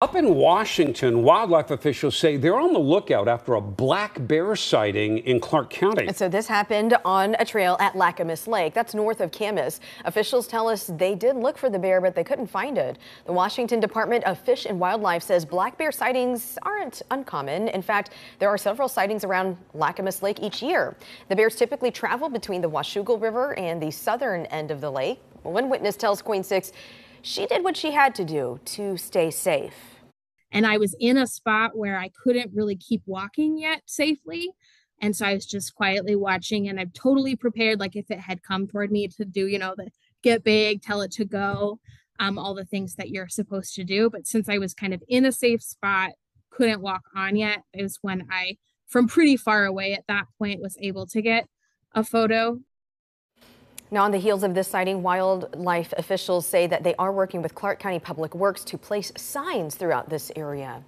Up in Washington, wildlife officials say they're on the lookout after a black bear sighting in Clark County. And so this happened on a trail at Lacamas Lake. That's north of Camas. Officials tell us they did look for the bear, but they couldn't find it. The Washington Department of Fish and Wildlife says black bear sightings aren't uncommon. In fact, there are several sightings around Lacamas Lake each year. The bears typically travel between the Washougal River and the southern end of the lake. One witness tells KOIN 6 she did what she had to do to stay safe. And I was in a spot where I couldn't really keep walking yet safely. And so I was just quietly watching and I'm totally prepared, like if it had come toward me to do, you know, the get big, tell it to go, um, all the things that you're supposed to do. But since I was kind of in a safe spot, couldn't walk on yet, it was when I, from pretty far away at that point, was able to get a photo now, on the heels of this sighting, wildlife officials say that they are working with Clark County Public Works to place signs throughout this area.